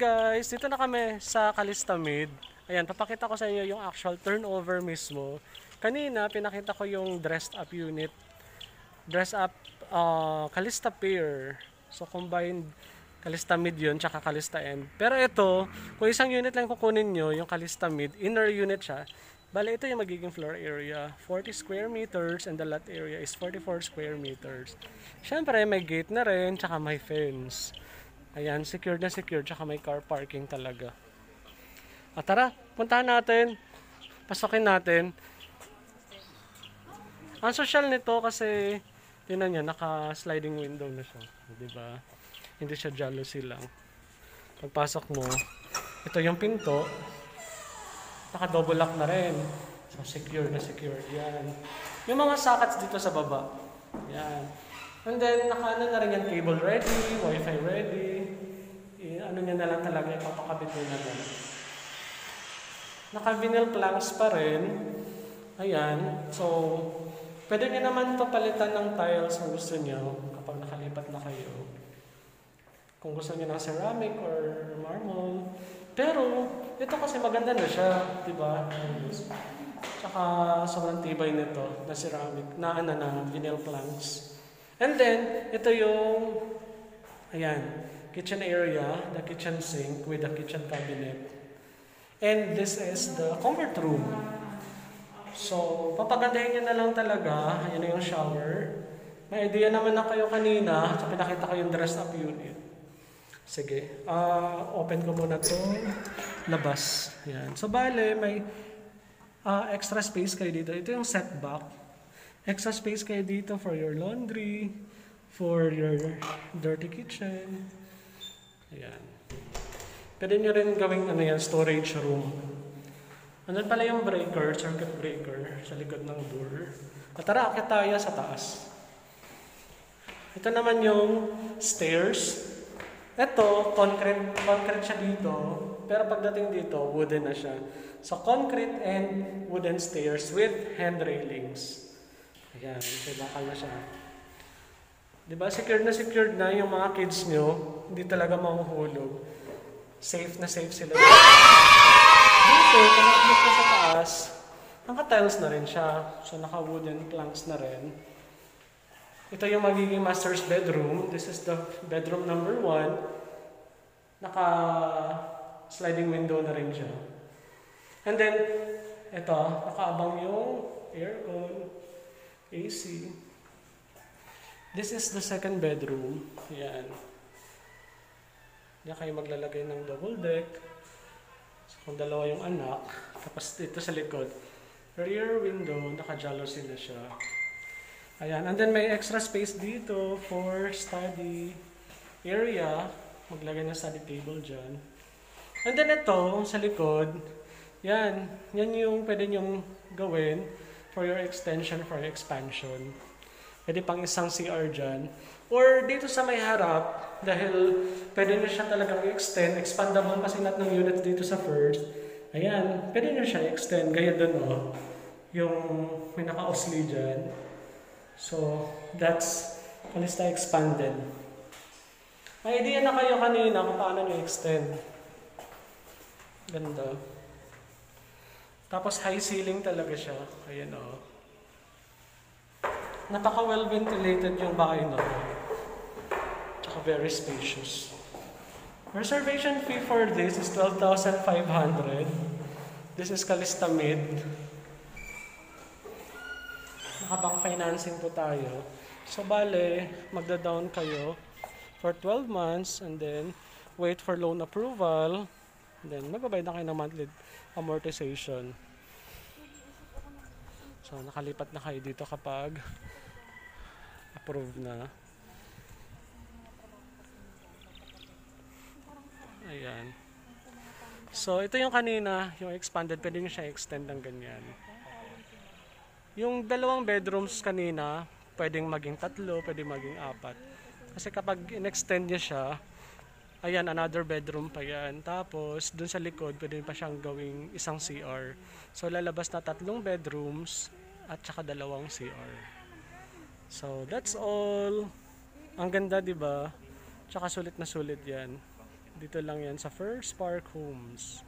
Guys, dito na kami sa Calista Mid. Ayan, papakita ko sa inyo yung actual turnover mismo. Kanina, pinakita ko yung dressed up unit. Dress up uh, Calista Pair. So combined Calista Mid yun, tsaka Calista End. Pero ito, kung isang unit lang kukunin nyo, yung Calista Mid, inner unit siya, Bale, ito yung magiging floor area. 40 square meters and the lot area is 44 square meters. Siyempre, may gate na rin, tsaka may fence. Ayan, secured na secured, tsaka may car parking talaga. At tara, puntahan natin. Pasokin natin. Ang social nito kasi, tinan niya, naka-sliding window na siya. Ba? Hindi siya jealousy lang. Pagpasok mo, ito yung pinto. Naka-double lock na rin. So, secure na secure. Yan. Yung mga sockets dito sa baba. Yan. And then, naka na rin yan, cable ready, wifi ready. Ano niya na lang talaga, ipapakabit mo na lang. Naka-vinyl planks pa rin. Ayan. So, pwede niyo naman to palitan ng tiles kung gusto niyo kapag nakalipat na kayo. Kung gusto niyo ng ceramic or marble. Pero, ito kasi maganda na siya, di ba? Tsaka sobrang tibay nito na ceramic, na ano na, vinyl planks. And then, ito yung, ayan, kitchen area, the kitchen sink with the kitchen cabinet. And this is the comfort room. So, papagandahin nyo na lang talaga. Ayan na yung shower. May idea naman na kayo kanina. So, pinakita ko yung dress up unit. Sige. Uh, open ko muna to labas. Yan. So, bale, may uh, extra space kayo dito. Ito yung setback. Extra space kayo dito for your laundry, for your dirty kitchen. Ayan. Pwede nyo rin gawing ano yan, storage room. Ano pala yung breaker, circuit breaker sa likod ng door. At tara, akit tayo sa taas. Ito naman yung stairs. Ito, concrete, concrete siya dito. Pero pagdating dito, wooden na siya. So, concrete and wooden stairs with hand railings. Ayan, so bakal na siya. Diba, secured na secured na yung mga kids nyo, hindi talaga mahuhulog safe na safe sila. Dito, kung ka sa taas, naka-tiles na rin siya. So, naka-wooden planks na rin. Ito yung magiging master's bedroom. This is the bedroom number one. Naka-sliding window na rin siya. And then, ito, nakaabang yung aircon, AC. This is the second bedroom. Yan. Diyan kayo maglalagay ng double deck. So, kung dalawa yung anak, tapos dito sa likod, rear window, naka-jealousy na siya. Ayan, and then may extra space dito for study area. Maglagay ng study table dyan. And then ito, sa likod, yan, yan yung pwede nyong gawin for your extension, for your expansion. Pwede pang isang CR dyan. Or dito sa may harap, dahil pwede nyo siya talagang i-extend, expandable kasi lahat ng units dito sa first. Ayan, pwede nyo siya i-extend. Gaya dun, oh, yung may naka-osli dyan. So, that's Kalista expanded. May idea na kayo kanina kung paano nyo extend. Ganda. Tapos high ceiling talaga siya. Ayan, oh. Napaka well ventilated yung bahay na to tsaka very spacious. Reservation fee for this is 12,500. This is Calista Mid. Nakabang financing po tayo. So bale, magda-down kayo for 12 months and then wait for loan approval. Then magbabayad na kayo ng monthly amortization. So nakalipat na kayo dito kapag approved na. Ayan. So, ito yung kanina, yung expanded, pwede nyo siya extend ng ganyan. Yung dalawang bedrooms kanina, pwedeng maging tatlo, pwedeng maging apat. Kasi kapag in-extend niya siya, ayan, another bedroom pa yan. Tapos, dun sa likod, pwede pa siyang gawing isang CR. So, lalabas na tatlong bedrooms at saka dalawang CR. So, that's all. Ang ganda, 'di ba? Tsaka sulit na sulit 'yan. Dito lang 'yan sa First Park Homes.